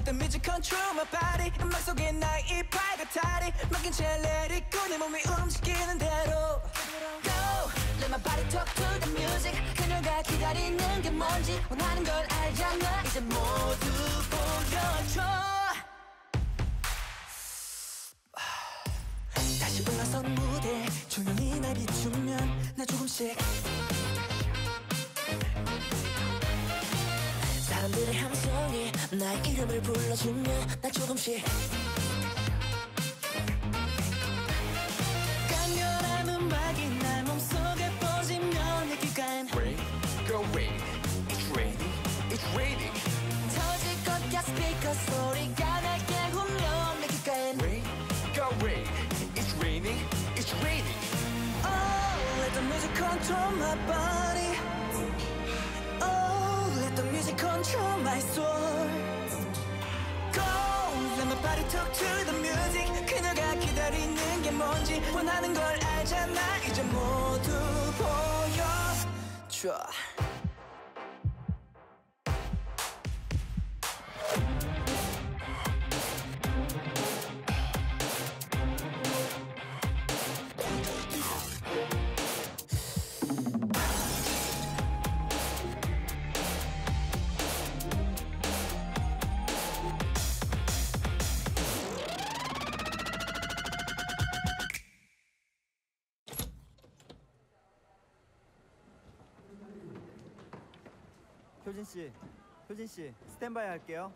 let the music control my body 음악 속에 나의 이 팔같아리 맡긴 채 let it go 내 몸이 움직이는 대로. Go let my body talk to the music. 그녀가 기다리는 게 뭔지 원하는 걸 알잖아. 이제 모두 보여줘. 다시 올라선 무대. 조용히 날 비추면 나 조금씩 나의 이름을 불러주면 나 조금씩 강렬한 음악이 날 몸속에 퍼지면 내 귓가엔 Rain, go rain. It's raining, it's raining. 터질 것 같아 스피커 소리가 날 깨우며 내 귓가엔 Rain, go rain. It's raining, it's raining. Oh, let the music control my body. Oh, let the music control my soul. Body talk to the music. 그녀가 기다리는 게 뭔지 원하는 걸 알잖아. 이제 모두 보여줘. 효진 씨, 효진 씨, 스탠바이 할게요.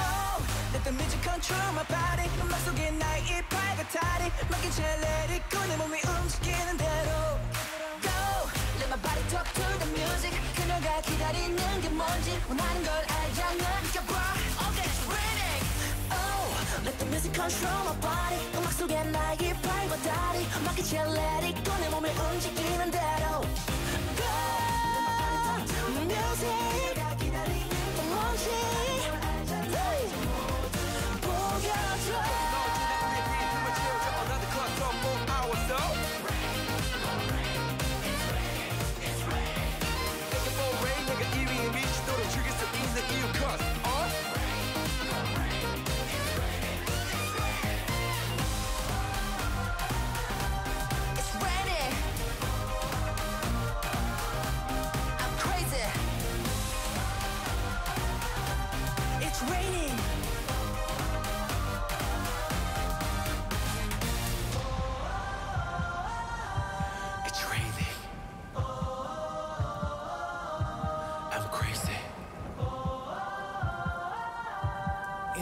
Oh. 느껴봐, let the music control my body. 음악 속에 나의 이 팔같아리 맡긴 채 let it go 내 몸을 움직이는 대로.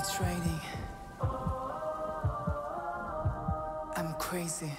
It's raining I'm crazy